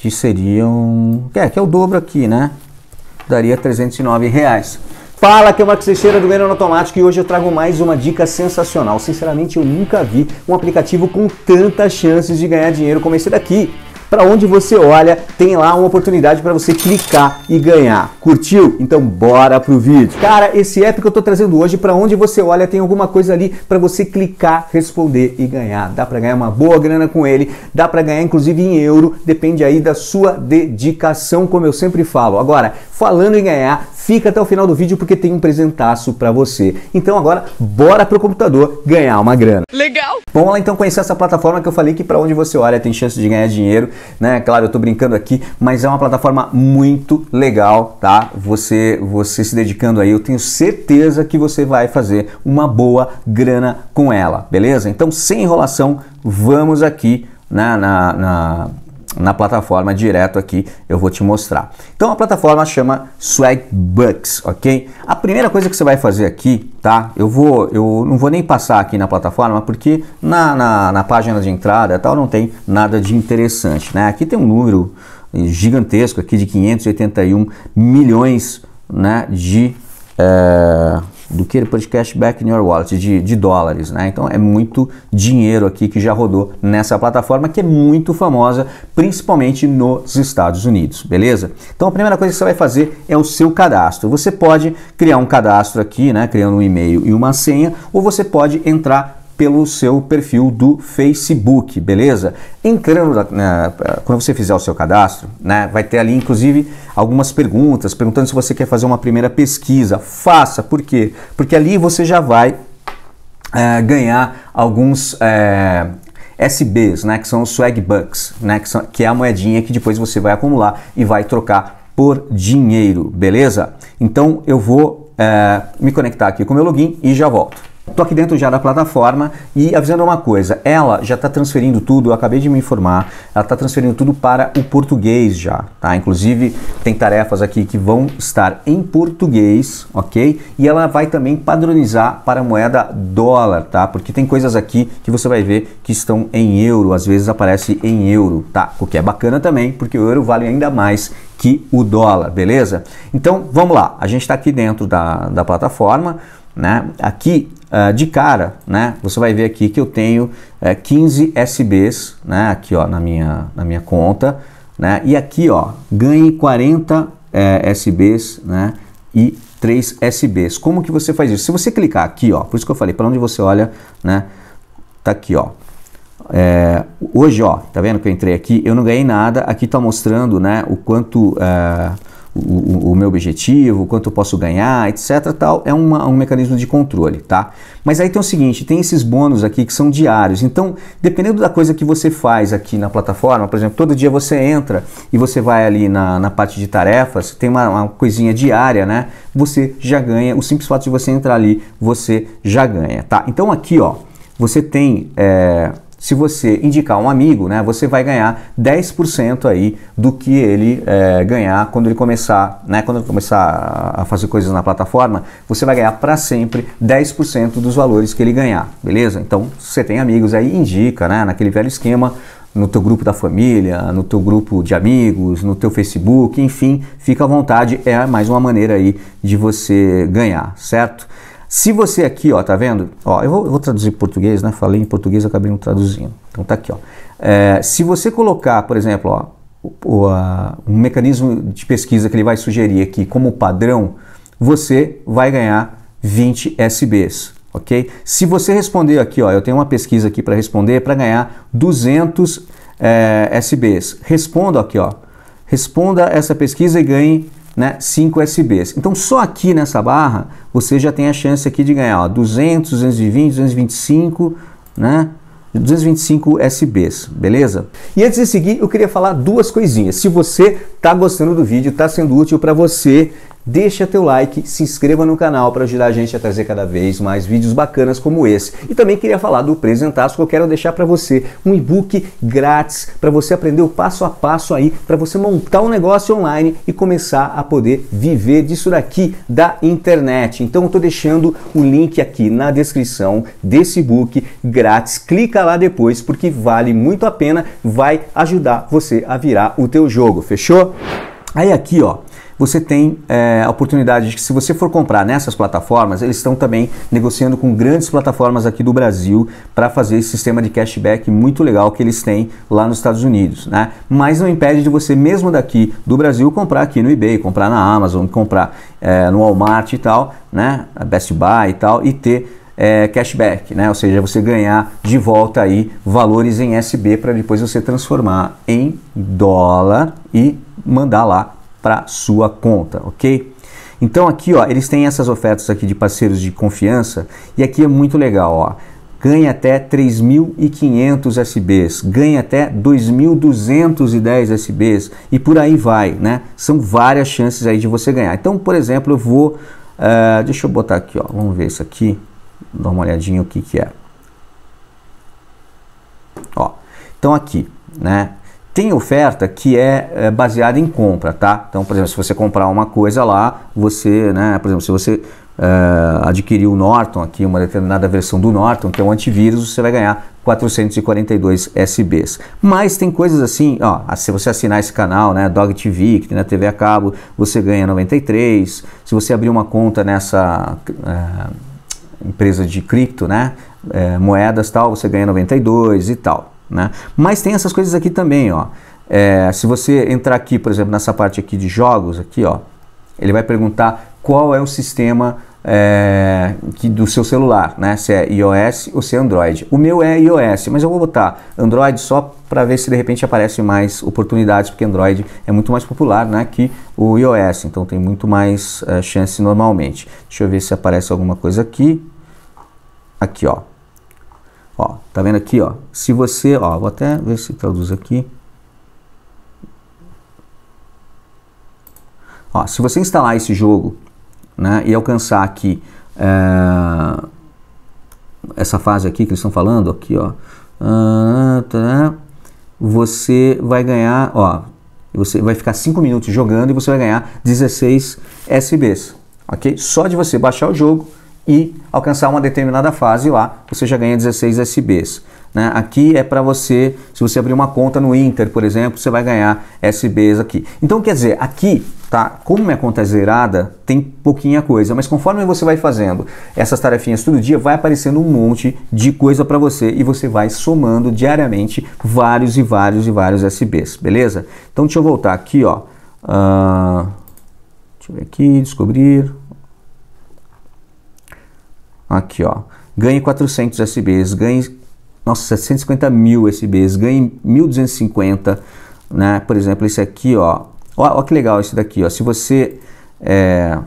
que seriam, é, que é o dobro aqui, né? Daria 309 reais. Fala que é o Max Teixeira do Grêmio Automático e hoje eu trago mais uma dica sensacional. Sinceramente, eu nunca vi um aplicativo com tantas chances de ganhar dinheiro como esse daqui para onde você olha, tem lá uma oportunidade para você clicar e ganhar. Curtiu? Então bora pro vídeo. Cara, esse app que eu tô trazendo hoje, para onde você olha, tem alguma coisa ali para você clicar, responder e ganhar. Dá para ganhar uma boa grana com ele, dá para ganhar inclusive em euro, depende aí da sua dedicação, como eu sempre falo. Agora, falando em ganhar, fica até o final do vídeo porque tem um presentaço para você. Então agora, bora pro computador ganhar uma grana. Legal! Vamos lá então conhecer essa plataforma que eu falei que para onde você olha tem chance de ganhar dinheiro né? Claro, eu tô brincando aqui, mas é uma plataforma muito legal, tá? Você, você se dedicando aí, eu tenho certeza que você vai fazer uma boa grana com ela, beleza? Então, sem enrolação, vamos aqui na, na, na na plataforma direto aqui, eu vou te mostrar. Então a plataforma chama Swagbucks, ok? A primeira coisa que você vai fazer aqui, tá? Eu vou, eu não vou nem passar aqui na plataforma porque na, na, na página de entrada tal não tem nada de interessante, né? Aqui tem um número gigantesco aqui de 581 milhões, né? De é do que depois de cashback in your wallet, de, de dólares, né? Então é muito dinheiro aqui que já rodou nessa plataforma que é muito famosa, principalmente nos Estados Unidos, beleza? Então a primeira coisa que você vai fazer é o seu cadastro. Você pode criar um cadastro aqui, né? Criando um e-mail e uma senha, ou você pode entrar pelo seu perfil do Facebook, beleza? Entrando, quando você fizer o seu cadastro, né, vai ter ali inclusive algumas perguntas, perguntando se você quer fazer uma primeira pesquisa. Faça, por quê? Porque ali você já vai é, ganhar alguns é, SBs, né, que são os swag bucks, né, que, são, que é a moedinha que depois você vai acumular e vai trocar por dinheiro, beleza? Então eu vou é, me conectar aqui com o meu login e já volto. Estou aqui dentro já da plataforma e avisando uma coisa, ela já está transferindo tudo, eu acabei de me informar, ela está transferindo tudo para o português já, tá? Inclusive tem tarefas aqui que vão estar em português, ok? E ela vai também padronizar para a moeda dólar, tá? Porque tem coisas aqui que você vai ver que estão em euro, às vezes aparece em euro, tá? O que é bacana também, porque o euro vale ainda mais que o dólar, beleza? Então vamos lá, a gente está aqui dentro da, da plataforma, né? Aqui uh, de cara, né? Você vai ver aqui que eu tenho uh, 15 SBs, né? Aqui ó, na minha, na minha conta, né? E aqui ó, ganhe 40 uh, SBs, né? E 3 SBs. Como que você faz isso? Se você clicar aqui, ó, por isso que eu falei, para onde você olha, né? Tá aqui, ó. É, hoje, ó, tá vendo que eu entrei aqui? Eu não ganhei nada. Aqui tá mostrando, né? O quanto uh, o, o, meu objetivo, quanto eu posso ganhar, etc. Tal, é uma, um mecanismo de controle, tá? Mas aí tem o seguinte, tem esses bônus aqui que são diários. Então, dependendo da coisa que você faz aqui na plataforma, por exemplo, todo dia você entra e você vai ali na, na parte de tarefas, tem uma, uma coisinha diária, né? Você já ganha, o simples fato de você entrar ali, você já ganha, tá? Então aqui, ó, você tem... É, se você indicar um amigo, né, você vai ganhar 10% aí do que ele é, ganhar quando ele começar, né, quando ele começar a fazer coisas na plataforma, você vai ganhar para sempre 10% dos valores que ele ganhar, beleza? Então, se você tem amigos aí, indica, né, naquele velho esquema, no teu grupo da família, no teu grupo de amigos, no teu Facebook, enfim, fica à vontade, é mais uma maneira aí de você ganhar, certo? Se você aqui, ó, tá vendo? Ó, eu vou, eu vou traduzir em português, né? Falei em português, acabei não traduzindo. Então tá aqui, ó. É, se você colocar, por exemplo, ó, o, a, um mecanismo de pesquisa que ele vai sugerir aqui como padrão, você vai ganhar 20 SBs, ok? Se você responder aqui, ó, eu tenho uma pesquisa aqui para responder para ganhar 200 é, SBs. Responda aqui, ó. Responda essa pesquisa e ganhe né, 5 SBs. Então só aqui nessa barra você já tem a chance aqui de ganhar ó, 200, 220, 225, né? 225 SBs, beleza? E antes de seguir, eu queria falar duas coisinhas. Se você está gostando do vídeo, está sendo útil para você, deixa teu like, se inscreva no canal para ajudar a gente a trazer cada vez mais vídeos bacanas como esse. E também queria falar do Presentaço que eu quero deixar para você, um e-book grátis para você aprender o passo a passo aí, para você montar um negócio online e começar a poder viver disso daqui da internet. Então eu tô deixando o link aqui na descrição desse e-book grátis. Clica lá depois porque vale muito a pena, vai ajudar você a virar o teu jogo, fechou? Aí aqui, ó, você tem é, a oportunidade de que se você for comprar nessas plataformas, eles estão também negociando com grandes plataformas aqui do Brasil para fazer esse sistema de cashback muito legal que eles têm lá nos Estados Unidos, né? Mas não impede de você mesmo daqui do Brasil comprar aqui no eBay, comprar na Amazon, comprar é, no Walmart e tal, né? Best Buy e tal e ter é, cashback, né? ou seja, você ganhar de volta aí valores em SB para depois você transformar em dólar e mandar lá para sua conta, ok? Então aqui ó, eles têm essas ofertas aqui de parceiros de confiança e aqui é muito legal, ó. Ganha até 3.500 SBs, ganha até 2.210 SBs e por aí vai, né? São várias chances aí de você ganhar. Então, por exemplo, eu vou, uh, deixa eu botar aqui, ó, vamos ver isso aqui dar uma olhadinha o que que é. Ó, então aqui, né? Tem oferta que é, é baseada em compra, tá? Então, por exemplo, se você comprar uma coisa lá, você, né? Por exemplo, se você Uh, adquirir o Norton aqui, uma determinada versão do Norton, que é um antivírus, você vai ganhar 442 SBs. Mas tem coisas assim, ó, se você assinar esse canal, né, Dog TV, que tem na TV a cabo, você ganha 93. Se você abrir uma conta nessa uh, empresa de cripto, né? É, moedas tal, você ganha 92 e tal, né? Mas tem essas coisas aqui também, ó. É, se você entrar aqui, por exemplo, nessa parte aqui de jogos, aqui, ó, ele vai perguntar qual é o sistema é, que, do seu celular, né? Se é iOS ou se é Android. O meu é iOS, mas eu vou botar Android só para ver se de repente aparece mais oportunidades, porque Android é muito mais popular né, que o iOS, então tem muito mais uh, chance normalmente. Deixa eu ver se aparece alguma coisa aqui. Aqui, ó. Ó, tá vendo aqui, ó? Se você, ó, vou até ver se traduz aqui. Ó, se você instalar esse jogo, né, e alcançar aqui é, essa fase aqui que eles estão falando, aqui, ó, uh, tá, você vai ganhar, ó, você vai ficar 5 minutos jogando e você vai ganhar 16 SBs, ok? Só de você baixar o jogo e alcançar uma determinada fase lá, você já ganha 16 SBs. Né? Aqui é para você, se você abrir uma conta no Inter, por exemplo, você vai ganhar SBs aqui. Então, quer dizer, aqui, tá? Como minha conta é zerada, tem pouquinha coisa, mas conforme você vai fazendo essas tarefinhas todo dia, vai aparecendo um monte de coisa para você e você vai somando diariamente vários e vários e vários SBs, beleza? Então, deixa eu voltar aqui, ó. Uh, deixa eu ver aqui, descobrir. Aqui, ó. Ganhe 400 SBs, ganhe nossa, 750 mil SBs, ganhe 1.250, né? Por exemplo, esse aqui, ó. Ó, ó que legal esse daqui, ó. Se você é,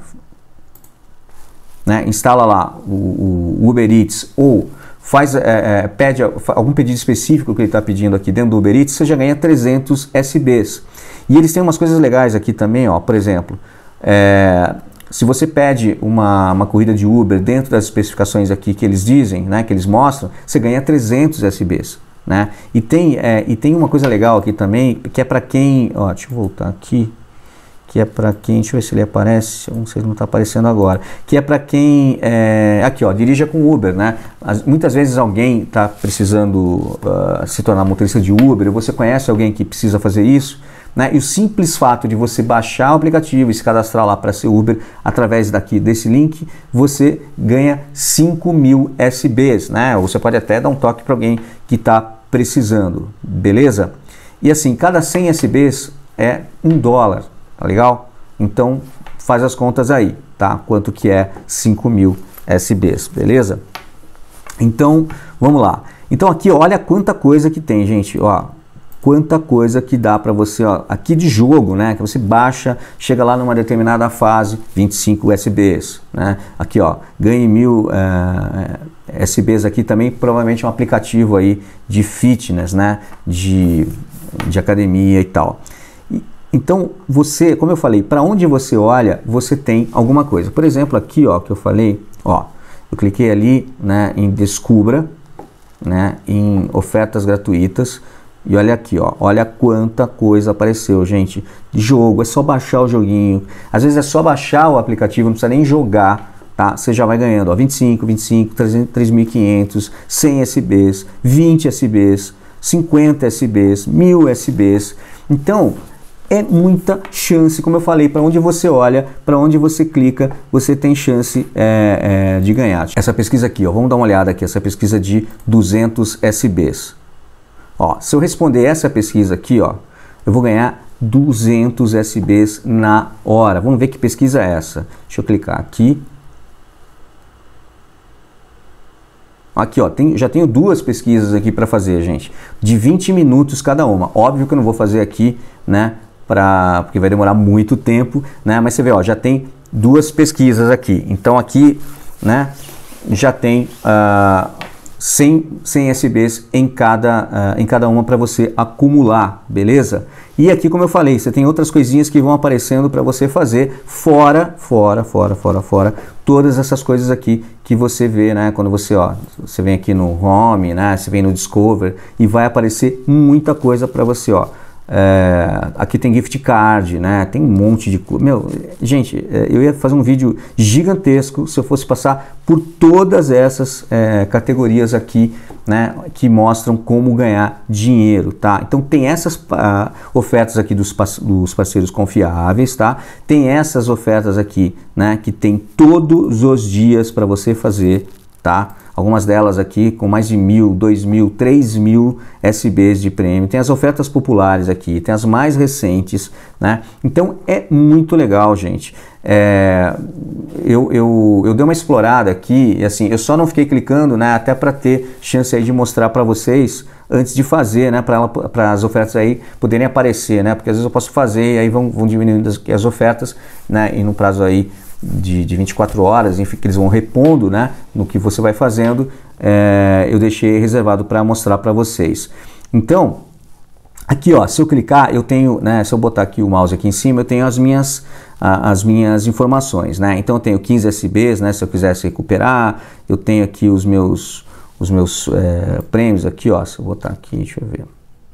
né, instala lá o, o, Uber Eats ou faz, é, é, pede algum pedido específico que ele está pedindo aqui dentro do Uber Eats, você já ganha 300 SBs. E eles têm umas coisas legais aqui também, ó. Por exemplo, é, se você pede uma, uma corrida de Uber dentro das especificações aqui que eles dizem, né, que eles mostram, você ganha 300 SBs. Né? E, tem, é, e tem uma coisa legal aqui também, que é para quem. Ó, deixa eu voltar aqui. Que é para quem. Deixa eu ver se ele aparece. Não sei se não está aparecendo agora. Que é para quem. É, aqui, ó, dirija com Uber. Né? As, muitas vezes alguém está precisando uh, se tornar motorista de Uber, ou você conhece alguém que precisa fazer isso. Né? E o simples fato de você baixar o aplicativo e se cadastrar lá para ser Uber através daqui desse link, você ganha 5 mil SBs. Né? Ou você pode até dar um toque para alguém que está precisando, beleza? E assim, cada 100 SBs é um dólar, tá legal? Então faz as contas aí, tá? Quanto que é 5 mil SBs, beleza? Então vamos lá. Então aqui olha quanta coisa que tem, gente. Ó, quanta coisa que dá para você, ó, aqui de jogo, né, que você baixa, chega lá numa determinada fase, 25 SBs, né, aqui ó, ganhe mil é, eh, SBs aqui também, provavelmente um aplicativo aí de fitness, né, de, de academia e tal. E, Então, você, como eu falei, para onde você olha, você tem alguma coisa. Por exemplo, aqui, ó, que eu falei, ó, eu cliquei ali, né, em descubra, né, em ofertas gratuitas, e olha aqui, ó, olha quanta coisa apareceu, gente. Jogo, é só baixar o joguinho. Às vezes é só baixar o aplicativo, não precisa nem jogar, tá? Você já vai ganhando, ó, 25, 25, 3.500, 100 SBs, 20 SBs, 50 SBs, 1000 SBs. Então, é muita chance, como eu falei, para onde você olha, para onde você clica, você tem chance é, é, de ganhar. Essa pesquisa aqui, ó, vamos dar uma olhada aqui, essa pesquisa de 200 SBs. Ó, se eu responder essa pesquisa aqui, ó, eu vou ganhar 200 SBs na hora. Vamos ver que pesquisa é essa. Deixa eu clicar aqui. Aqui, ó, tem, já tenho duas pesquisas aqui para fazer, gente, de 20 minutos cada uma. Óbvio que eu não vou fazer aqui, né, pra, porque vai demorar muito tempo, né, mas você vê, ó, já tem duas pesquisas aqui. Então aqui, né, já tem uh, 100, 100 SBs em cada, uh, em cada uma para você acumular, beleza? E aqui, como eu falei, você tem outras coisinhas que vão aparecendo para você fazer fora, fora, fora, fora, fora, todas essas coisas aqui que você vê, né? Quando você, ó, você vem aqui no Home, né? Você vem no Discover e vai aparecer muita coisa para você, ó. É, aqui tem gift card, né? Tem um monte de coisa. Meu, gente, é, eu ia fazer um vídeo gigantesco se eu fosse passar por todas essas é, categorias aqui, né? Que mostram como ganhar dinheiro, tá? Então tem essas uh, ofertas aqui dos, dos parceiros confiáveis, tá? Tem essas ofertas aqui, né? Que tem todos os dias para você fazer, tá? Algumas delas aqui com mais de mil, dois mil, três mil SBs de prêmio. Tem as ofertas populares aqui, tem as mais recentes, né? Então é muito legal, gente. É, eu, eu, eu dei uma explorada aqui e assim, eu só não fiquei clicando, né? Até para ter chance aí de mostrar para vocês antes de fazer, né? Para as ofertas aí poderem aparecer, né? Porque às vezes eu posso fazer e aí vão, vão diminuindo as, as ofertas, né? E no prazo aí de, de 24 horas, enfim, que eles vão repondo né, no que você vai fazendo, é, eu deixei reservado para mostrar para vocês. Então, aqui ó, se eu clicar, eu tenho, né, se eu botar aqui o mouse aqui em cima, eu tenho as minhas, as minhas informações, né? Então eu tenho 15 SBs, né, se eu quisesse recuperar, eu tenho aqui os meus, os meus é, prêmios aqui, ó, se eu botar aqui, deixa eu ver.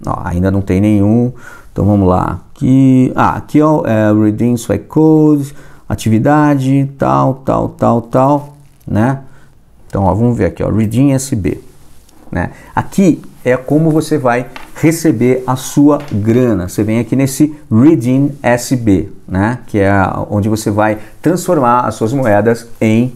Ó, ainda não tem nenhum, então vamos lá. Aqui, ah, aqui ó, é Redeem Swag Code, atividade, tal, tal, tal, tal, né? Então, ó, vamos ver aqui, ó, Redeem SB, né? Aqui é como você vai receber a sua grana. Você vem aqui nesse Redeem SB, né? Que é onde você vai transformar as suas moedas em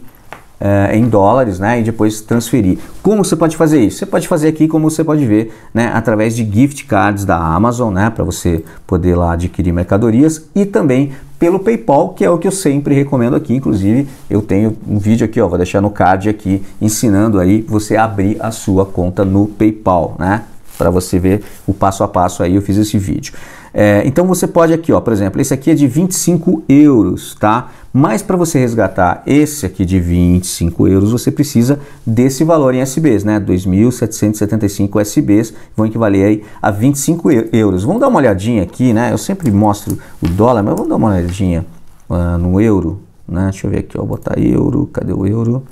Uh, em dólares, né, e depois transferir. Como você pode fazer isso? Você pode fazer aqui, como você pode ver, né, através de gift cards da Amazon, né, para você poder lá adquirir mercadorias e também pelo PayPal, que é o que eu sempre recomendo aqui. Inclusive, eu tenho um vídeo aqui, ó, vou deixar no card aqui, ensinando aí você abrir a sua conta no PayPal, né? Para você ver o passo a passo aí, eu fiz esse vídeo. É, então você pode aqui, ó, por exemplo, esse aqui é de 25 euros, tá? Mas para você resgatar esse aqui de 25 euros, você precisa desse valor em SBs, né? 2.775 SBs vão equivaler aí a 25 euros. Vamos dar uma olhadinha aqui, né? Eu sempre mostro o dólar, mas vamos dar uma olhadinha uh, no euro, né? Deixa eu ver aqui, ó, botar euro, cadê o euro?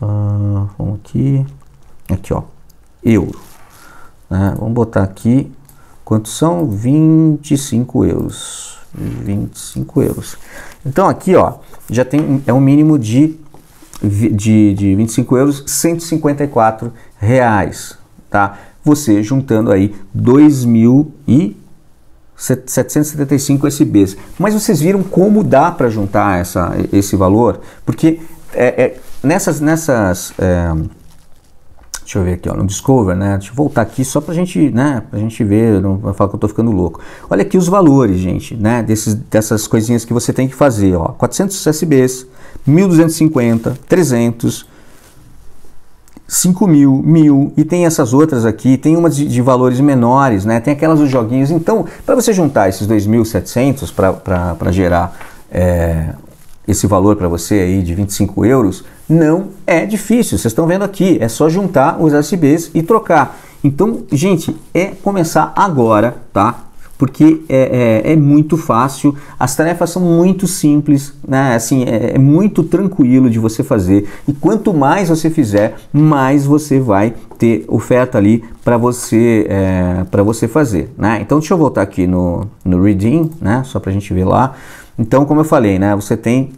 Uh, vamos aqui, aqui, ó, euro. Né? Vamos botar aqui Quantos são? 25 euros. 25 euros. Então aqui, ó, já tem é um mínimo de, de, de 25 euros, 154 reais, tá? Você juntando aí 2.775 SBs. Mas vocês viram como dá para juntar essa, esse valor? Porque é, é, nessas, nessas é, Deixa eu ver aqui, ó, no Discover, né? Deixa eu voltar aqui só pra gente, né? Pra gente ver, não vai falar que eu tô ficando louco. Olha aqui os valores, gente, né? Desses, dessas coisinhas que você tem que fazer, ó. 400 SBs, 1250, 300, 5 mil, mil, e tem essas outras aqui, tem umas de, de valores menores, né? Tem aquelas dos joguinhos. Então, para você juntar esses 2.700 para gerar é, esse valor para você aí de 25 euros, não é difícil. Vocês estão vendo aqui, é só juntar os SBs e trocar. Então, gente, é começar agora, tá? porque é, é, é, muito fácil, as tarefas são muito simples, né? Assim, é, é muito tranquilo de você fazer. E quanto mais você fizer, mais você vai ter oferta ali para você é, para você fazer, né? Então deixa eu voltar aqui no, no Redeem, né? Só para a gente ver lá. Então, como eu falei, né? Você tem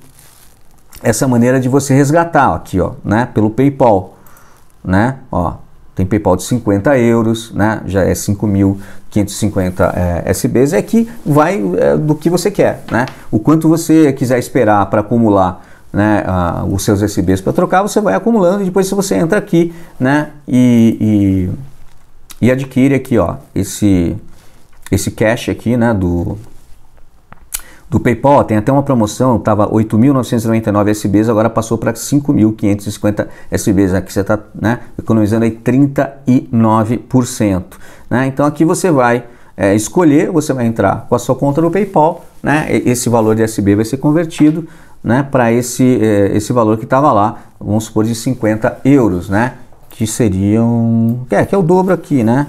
essa maneira de você resgatar aqui, ó, né? Pelo PayPal, né? Ó, tem PayPal de 50 euros, né? Já é 5.550 é, SBs. É que vai é, do que você quer, né? O quanto você quiser esperar para acumular né, os seus SBs para trocar, você vai acumulando e depois você entra aqui, né? E, e, e adquire aqui, ó, esse esse cash aqui, né? Do do PayPal tem até uma promoção, estava 8.999 SBs, agora passou para 5.550 SBs. Aqui você está né, economizando aí 39%. Né? Então aqui você vai é, escolher, você vai entrar com a sua conta no PayPal, né? esse valor de SB vai ser convertido né, para esse, é, esse valor que estava lá, vamos supor de 50 euros, né? que seriam, é, que é o dobro aqui, né?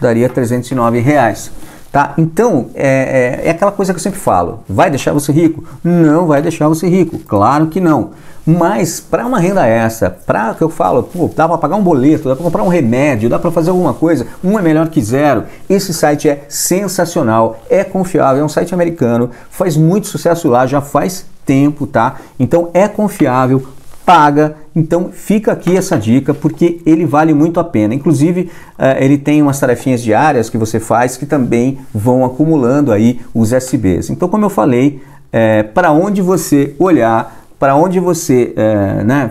daria 309 reais. Tá? Então, é, é, é, aquela coisa que eu sempre falo: vai deixar você rico? Não vai deixar você rico, claro que não. Mas para uma renda extra, para que eu falo, pô, dá para pagar um boleto, dá para comprar um remédio, dá para fazer alguma coisa, um é melhor que zero. Esse site é sensacional, é confiável, é um site americano, faz muito sucesso lá, já faz tempo, tá? Então é confiável, paga. Então fica aqui essa dica porque ele vale muito a pena. Inclusive uh, ele tem umas tarefinhas diárias que você faz que também vão acumulando aí os SBs. Então como eu falei, é, para onde você olhar, para onde você é, né,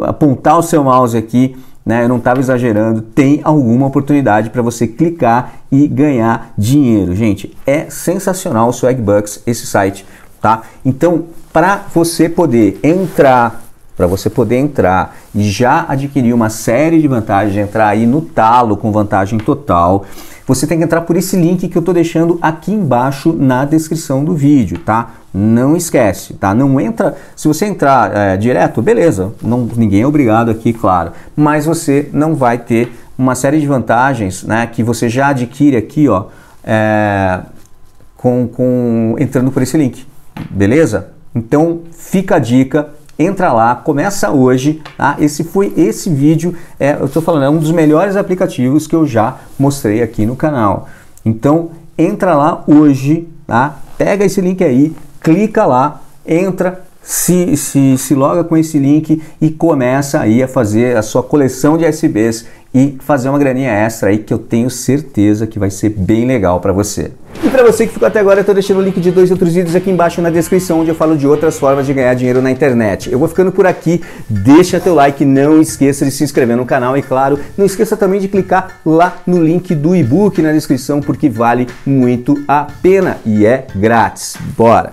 apontar o seu mouse aqui, né, eu não estava exagerando, tem alguma oportunidade para você clicar e ganhar dinheiro. Gente, é sensacional o Swagbucks, esse site, tá? Então, para você poder entrar para você poder entrar e já adquirir uma série de vantagens, entrar aí no talo com vantagem total, você tem que entrar por esse link que eu estou deixando aqui embaixo na descrição do vídeo, tá? Não esquece, tá? Não entra. Se você entrar é, direto, beleza. Não, ninguém é obrigado aqui, claro. Mas você não vai ter uma série de vantagens, né? Que você já adquire aqui, ó, é, com, com entrando por esse link, beleza? Então fica a dica entra lá, começa hoje, tá? Esse foi esse vídeo, é, eu estou falando, é um dos melhores aplicativos que eu já mostrei aqui no canal. Então, entra lá hoje, tá? Pega esse link aí, clica lá, entra, se, se, se loga com esse link e começa aí a fazer a sua coleção de SBs e fazer uma graninha extra aí que eu tenho certeza que vai ser bem legal para você. E para você que ficou até agora, eu estou deixando o link de dois outros vídeos aqui embaixo na descrição, onde eu falo de outras formas de ganhar dinheiro na internet. Eu vou ficando por aqui, deixa teu like, não esqueça de se inscrever no canal e claro, não esqueça também de clicar lá no link do e-book na descrição, porque vale muito a pena e é grátis. Bora!